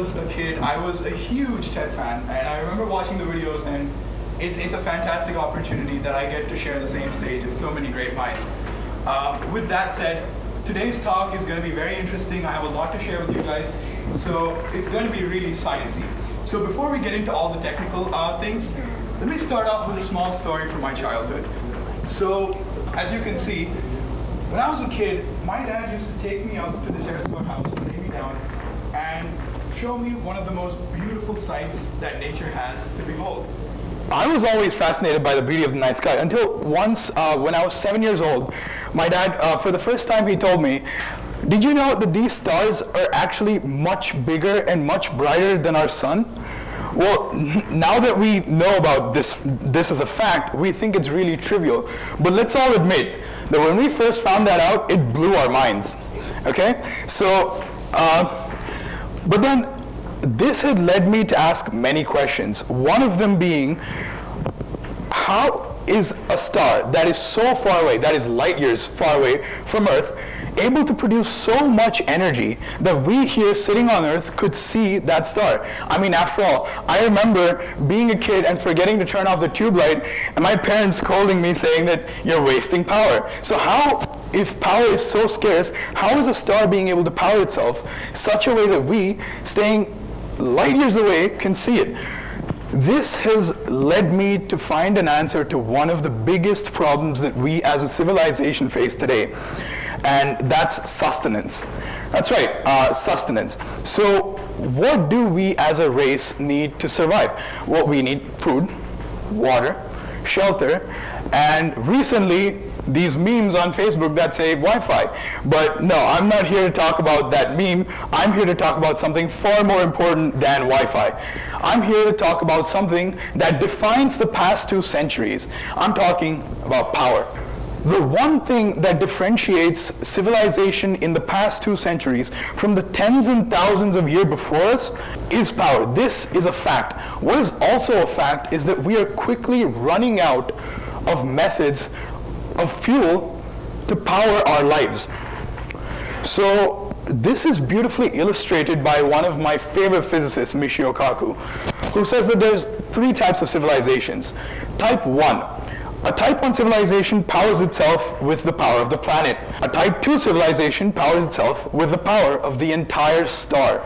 was a kid, I was a huge TED fan, and I remember watching the videos, and it's, it's a fantastic opportunity that I get to share the same stage as so many great minds. Uh, with that said, today's talk is going to be very interesting. I have a lot to share with you guys, so it's going to be really sciencey. So before we get into all the technical uh, things, let me start off with a small story from my childhood. So, as you can see, when I was a kid, my dad used to take me out to the Terrace house, and lay me down, show me one of the most beautiful sights that nature has to behold. I was always fascinated by the beauty of the night sky until once, uh, when I was seven years old, my dad, uh, for the first time, he told me, Did you know that these stars are actually much bigger and much brighter than our sun? Well, now that we know about this, this as a fact, we think it's really trivial. But let's all admit that when we first found that out, it blew our minds. Okay? So, uh, but then this had led me to ask many questions. One of them being, how is a star that is so far away, that is light years far away from Earth, able to produce so much energy that we here sitting on Earth could see that star. I mean, after all, I remember being a kid and forgetting to turn off the tube light and my parents scolding me saying that you're wasting power. So how, if power is so scarce, how is a star being able to power itself such a way that we, staying light years away, can see it? This has led me to find an answer to one of the biggest problems that we as a civilization face today and that's sustenance. That's right, uh, sustenance. So what do we as a race need to survive? Well, we need food, water, shelter, and recently these memes on Facebook that say Wi-Fi. But no, I'm not here to talk about that meme. I'm here to talk about something far more important than Wi-Fi. I'm here to talk about something that defines the past two centuries. I'm talking about power. The one thing that differentiates civilization in the past two centuries from the tens and thousands of years before us is power. This is a fact. What is also a fact is that we are quickly running out of methods of fuel to power our lives. So this is beautifully illustrated by one of my favorite physicists, Michio Kaku, who says that there's three types of civilizations. Type 1, a type 1 civilization powers itself with the power of the planet. A type 2 civilization powers itself with the power of the entire star.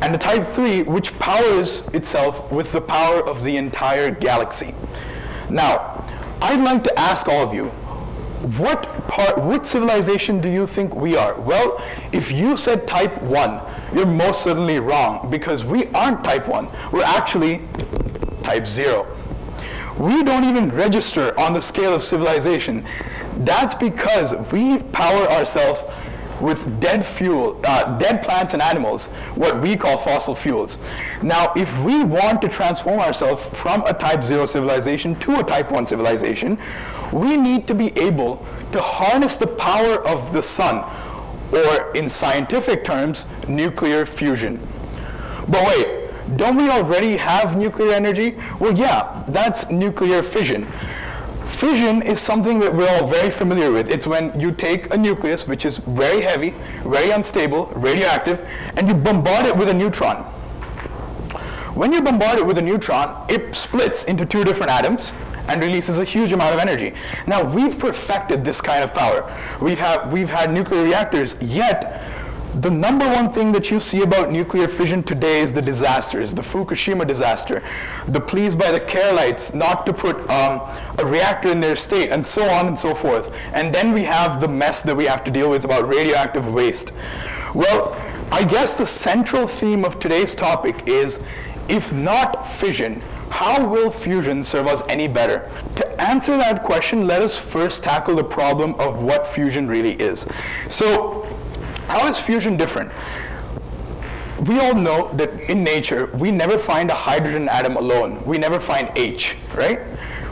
And a type 3 which powers itself with the power of the entire galaxy. Now, I'd like to ask all of you, what part, which civilization do you think we are? Well, if you said type 1, you're most certainly wrong because we aren't type 1. We're actually type 0 we don't even register on the scale of civilization. That's because we power ourselves with dead fuel, uh, dead plants and animals, what we call fossil fuels. Now, if we want to transform ourselves from a type 0 civilization to a type 1 civilization, we need to be able to harness the power of the sun, or in scientific terms, nuclear fusion. But wait, don't we already have nuclear energy? Well, yeah, that's nuclear fission. Fission is something that we're all very familiar with. It's when you take a nucleus, which is very heavy, very unstable, radioactive, and you bombard it with a neutron. When you bombard it with a neutron, it splits into two different atoms and releases a huge amount of energy. Now, we've perfected this kind of power. We've, have, we've had nuclear reactors, yet the number one thing that you see about nuclear fission today is the disasters, the Fukushima disaster, the pleas by the Keralites not to put um, a reactor in their state, and so on and so forth. And then we have the mess that we have to deal with about radioactive waste. Well, I guess the central theme of today's topic is, if not fission, how will fusion serve us any better? To answer that question, let us first tackle the problem of what fusion really is. So how is fusion different? We all know that in nature, we never find a hydrogen atom alone. We never find H, right?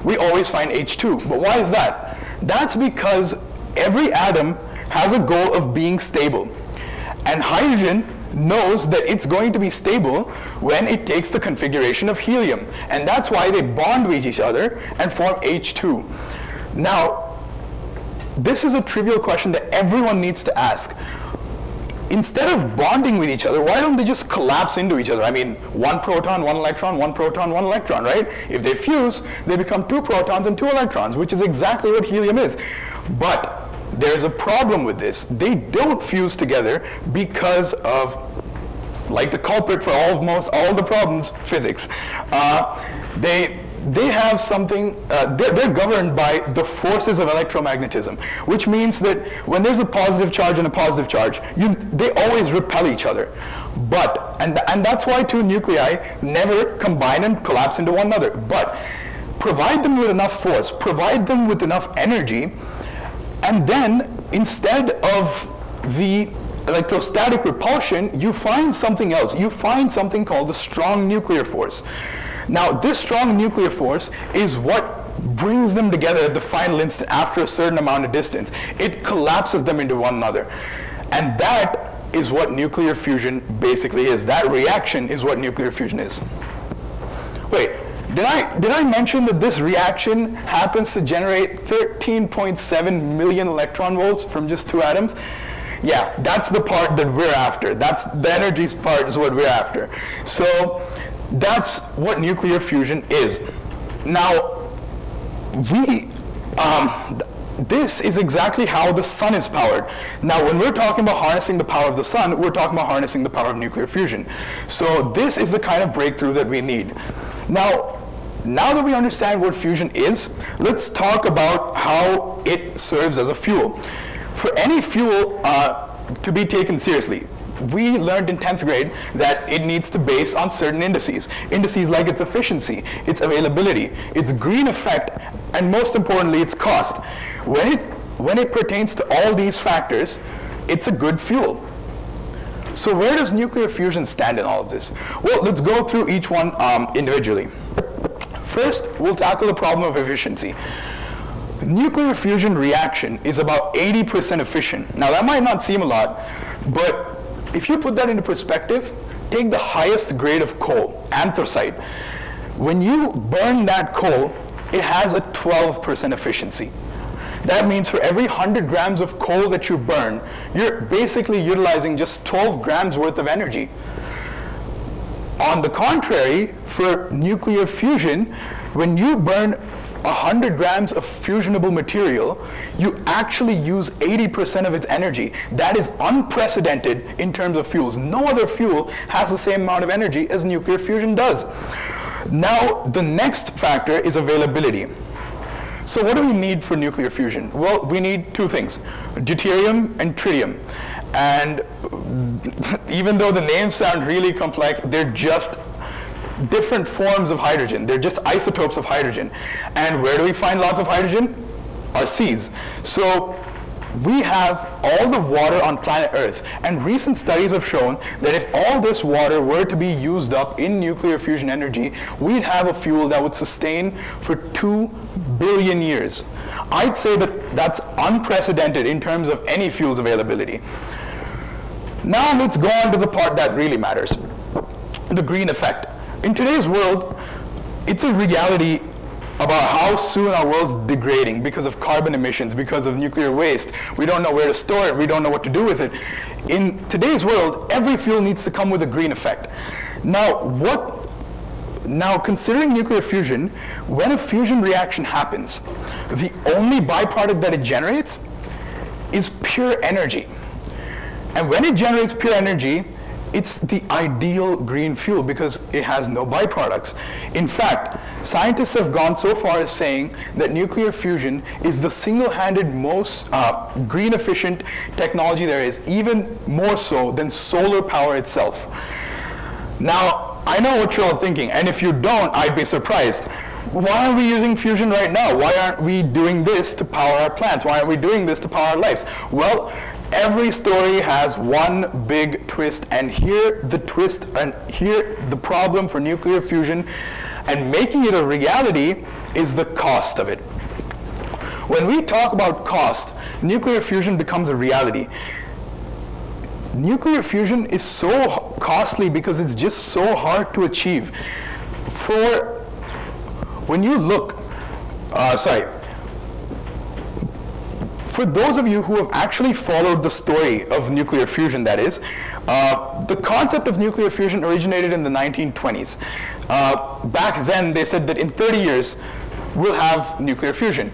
We always find H2. But why is that? That's because every atom has a goal of being stable. And hydrogen knows that it's going to be stable when it takes the configuration of helium. And that's why they bond with each other and form H2. Now, this is a trivial question that everyone needs to ask instead of bonding with each other, why don't they just collapse into each other? I mean, one proton, one electron, one proton, one electron, right? If they fuse, they become two protons and two electrons, which is exactly what helium is. But there's a problem with this. They don't fuse together because of, like the culprit for almost all the problems, physics. Uh, they they have something, uh, they're, they're, governed by the forces of electromagnetism, which means that when there's a positive charge and a positive charge, you, they always repel each other. But, and, and that's why two nuclei never combine and collapse into one another. But provide them with enough force, provide them with enough energy, and then instead of the electrostatic repulsion, you find something else. You find something called the strong nuclear force. Now, this strong nuclear force is what brings them together at the final instant after a certain amount of distance. It collapses them into one another. And that is what nuclear fusion basically is. That reaction is what nuclear fusion is. Wait, did I, did I mention that this reaction happens to generate 13.7 million electron volts from just two atoms? Yeah, that's the part that we're after. That's the energies part is what we're after. So that's what nuclear fusion is. Now, we, um, this is exactly how the sun is powered. Now, when we're talking about harnessing the power of the sun, we're talking about harnessing the power of nuclear fusion. So this is the kind of breakthrough that we need. Now, now that we understand what fusion is, let's talk about how it serves as a fuel. For any fuel uh, to be taken seriously, we learned in 10th grade that it needs to base on certain indices. Indices like its efficiency, its availability, its green effect, and most importantly, its cost. When it, when it pertains to all these factors, it's a good fuel. So where does nuclear fusion stand in all of this? Well, let's go through each one um, individually. First, we'll tackle the problem of efficiency. Nuclear fusion reaction is about 80% efficient. Now that might not seem a lot, but if you put that into perspective, take the highest grade of coal, anthracite. When you burn that coal, it has a 12% efficiency. That means for every 100 grams of coal that you burn, you're basically utilizing just 12 grams worth of energy. On the contrary, for nuclear fusion, when you burn 100 grams of fusionable material, you actually use 80% of its energy. That is unprecedented in terms of fuels. No other fuel has the same amount of energy as nuclear fusion does. Now, the next factor is availability. So what do we need for nuclear fusion? Well, we need two things, deuterium and tritium. And even though the names sound really complex, they're just different forms of hydrogen. They're just isotopes of hydrogen. And where do we find lots of hydrogen? Our seas. So we have all the water on planet Earth, and recent studies have shown that if all this water were to be used up in nuclear fusion energy, we'd have a fuel that would sustain for 2 billion years. I'd say that that's unprecedented in terms of any fuel's availability. Now let's go on to the part that really matters, the green effect in today's world, it's a reality about how soon our world's degrading because of carbon emissions, because of nuclear waste. We don't know where to store it, we don't know what to do with it. In today's world, every fuel needs to come with a green effect. Now, what now, considering nuclear fusion, when a fusion reaction happens, the only byproduct that it generates is pure energy. And when it generates pure energy, it's the ideal green fuel because it has no byproducts. In fact, scientists have gone so far as saying that nuclear fusion is the single-handed most uh, green efficient technology there is, even more so than solar power itself. Now, I know what you're all thinking, and if you don't, I'd be surprised. Why are we using fusion right now? Why aren't we doing this to power our plants? Why aren't we doing this to power our lives? Well, every story has one big twist, and here the twist, and here the problem for nuclear fusion and making it a reality is the cost of it. When we talk about cost, nuclear fusion becomes a reality. Nuclear fusion is so costly because it's just so hard to achieve. For when you look, uh, sorry, for those of you who have actually followed the story of nuclear fusion, that is, uh, the concept of nuclear fusion originated in the 1920s. Uh, back then, they said that in 30 years, we'll have nuclear fusion.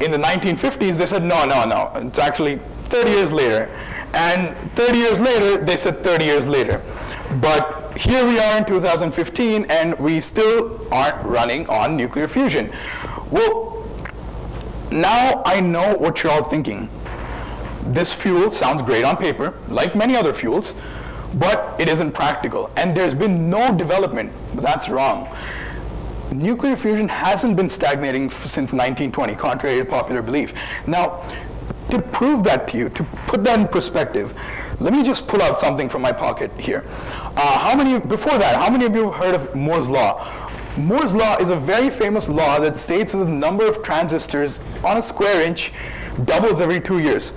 In the 1950s, they said, no, no, no, it's actually 30 years later. And 30 years later, they said 30 years later. But here we are in 2015, and we still aren't running on nuclear fusion. Well, now I know what you're all thinking. This fuel sounds great on paper, like many other fuels, but it isn't practical. And there's been no development. That's wrong. Nuclear fusion hasn't been stagnating since 1920, contrary to popular belief. Now, to prove that to you, to put that in perspective, let me just pull out something from my pocket here. Uh, how many, before that, how many of you have heard of Moore's Law? Moore's law is a very famous law that states that the number of transistors on a square inch doubles every two years.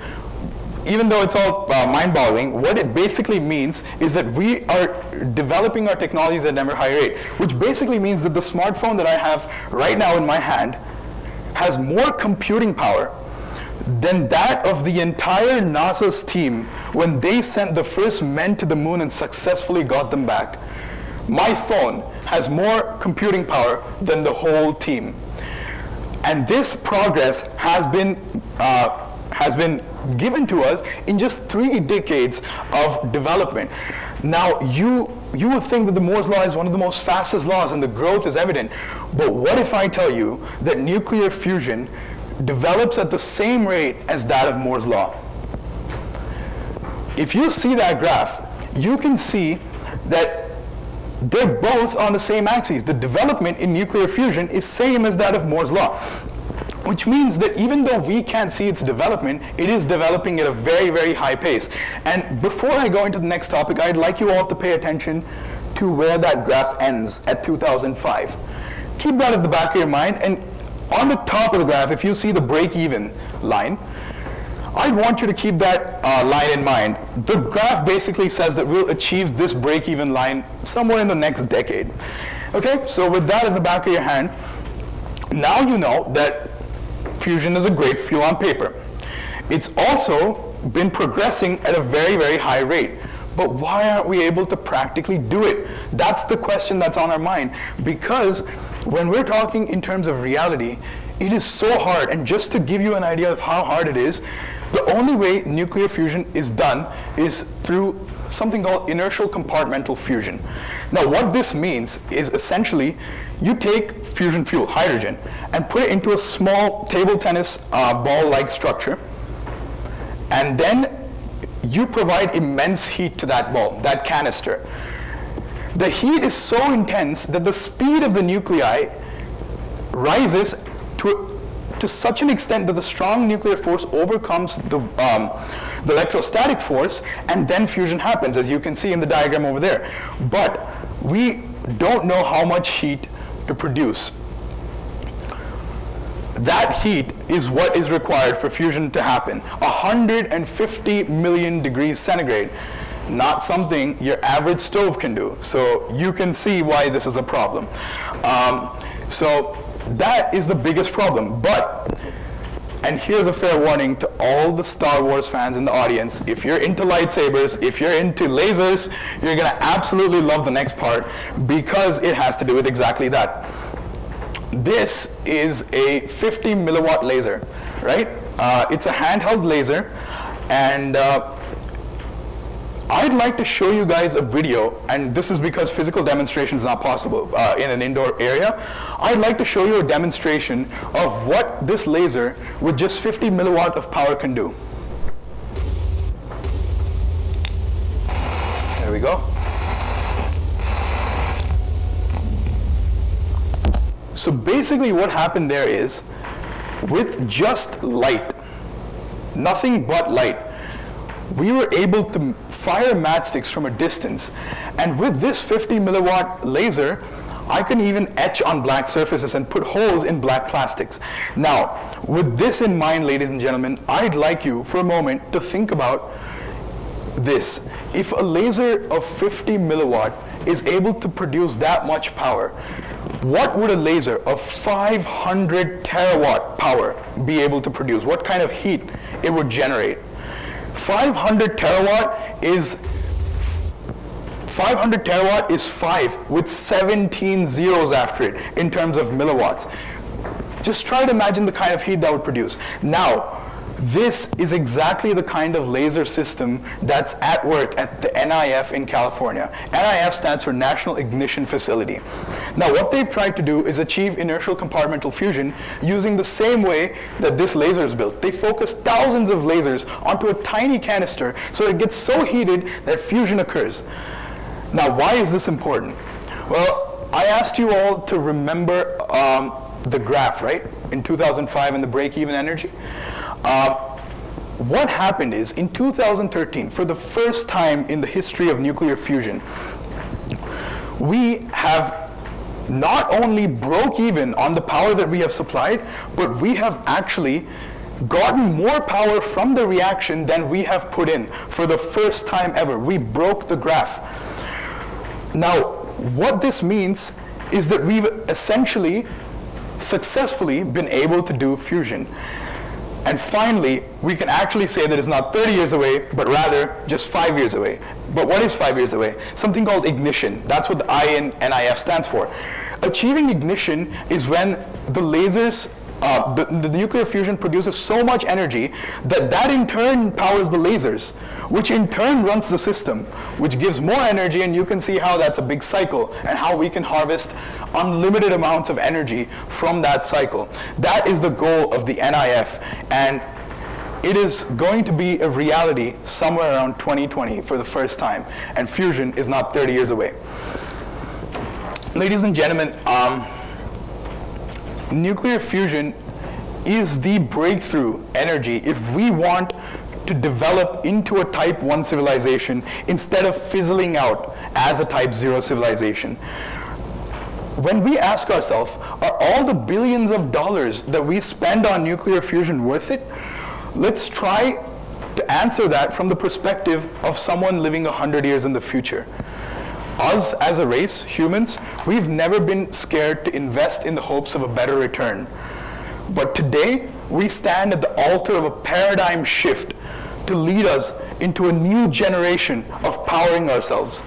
Even though it's all uh, mind-boggling, what it basically means is that we are developing our technologies at an ever higher rate, which basically means that the smartphone that I have right now in my hand has more computing power than that of the entire NASA's team when they sent the first men to the moon and successfully got them back. My phone has more computing power than the whole team. And this progress has been, uh, has been given to us in just three decades of development. Now, you, you would think that the Moore's Law is one of the most fastest laws and the growth is evident. But what if I tell you that nuclear fusion develops at the same rate as that of Moore's Law? If you see that graph, you can see that they're both on the same axis. The development in nuclear fusion is same as that of Moore's law. Which means that even though we can't see its development, it is developing at a very, very high pace. And before I go into the next topic, I'd like you all to pay attention to where that graph ends at 2005. Keep that at the back of your mind, and on the top of the graph, if you see the break-even line, I want you to keep that uh, line in mind. The graph basically says that we'll achieve this break-even line somewhere in the next decade. Okay, so with that in the back of your hand, now you know that fusion is a great fuel on paper. It's also been progressing at a very, very high rate. But why aren't we able to practically do it? That's the question that's on our mind. Because when we're talking in terms of reality, it is so hard. And just to give you an idea of how hard it is, the only way nuclear fusion is done is through something called inertial compartmental fusion. Now what this means is essentially you take fusion fuel, hydrogen, and put it into a small table tennis uh, ball-like structure, and then you provide immense heat to that ball, that canister. The heat is so intense that the speed of the nuclei rises to such an extent that the strong nuclear force overcomes the, um, the electrostatic force, and then fusion happens, as you can see in the diagram over there. But we don't know how much heat to produce. That heat is what is required for fusion to happen. 150 million degrees centigrade. Not something your average stove can do. So you can see why this is a problem. Um, so that is the biggest problem. But, and here's a fair warning to all the Star Wars fans in the audience, if you're into lightsabers, if you're into lasers, you're gonna absolutely love the next part because it has to do with exactly that. This is a 50 milliwatt laser, right? Uh, it's a handheld laser, and uh, I'd like to show you guys a video, and this is because physical demonstration is not possible uh, in an indoor area. I'd like to show you a demonstration of what this laser with just 50 milliwatt of power can do. There we go. So basically what happened there is, with just light, nothing but light, we were able to fire matchsticks from a distance. And with this 50 milliwatt laser, I can even etch on black surfaces and put holes in black plastics. Now, with this in mind, ladies and gentlemen, I'd like you for a moment to think about this. If a laser of 50 milliwatt is able to produce that much power, what would a laser of 500 terawatt power be able to produce? What kind of heat it would generate? 500 terawatt is 500 terawatt is 5 with 17 zeros after it in terms of milliwatts. Just try to imagine the kind of heat that would produce. Now, this is exactly the kind of laser system that's at work at the NIF in California. NIF stands for National Ignition Facility. Now what they've tried to do is achieve inertial compartmental fusion using the same way that this laser is built. They focus thousands of lasers onto a tiny canister so it gets so heated that fusion occurs. Now why is this important? Well, I asked you all to remember um, the graph, right? In 2005 and the break-even energy. Uh, what happened is in 2013, for the first time in the history of nuclear fusion, we have not only broke even on the power that we have supplied, but we have actually gotten more power from the reaction than we have put in for the first time ever. We broke the graph. Now, what this means is that we've essentially successfully been able to do fusion. And finally, we can actually say that it's not 30 years away, but rather just five years away. But what is five years away? Something called ignition. That's what the I in NIF stands for. Achieving ignition is when the lasers uh, the, the, nuclear fusion produces so much energy that that in turn powers the lasers, which in turn runs the system, which gives more energy, and you can see how that's a big cycle, and how we can harvest unlimited amounts of energy from that cycle. That is the goal of the NIF, and it is going to be a reality somewhere around 2020 for the first time, and fusion is not 30 years away. Ladies and gentlemen, um, nuclear fusion is the breakthrough energy if we want to develop into a type 1 civilization instead of fizzling out as a type 0 civilization. When we ask ourselves, are all the billions of dollars that we spend on nuclear fusion worth it? Let's try to answer that from the perspective of someone living 100 years in the future us as a race, humans, we've never been scared to invest in the hopes of a better return. But today, we stand at the altar of a paradigm shift to lead us into a new generation of powering ourselves.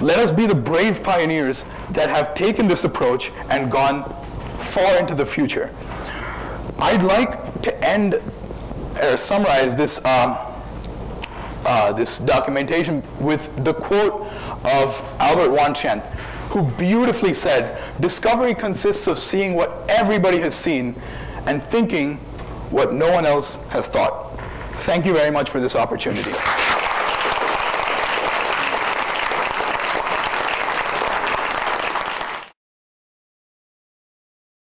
Let us be the brave pioneers that have taken this approach and gone far into the future. I'd like to end or summarize this, um, uh, this documentation with the quote of Albert Weinstein, who beautifully said, discovery consists of seeing what everybody has seen and thinking what no one else has thought. Thank you very much for this opportunity.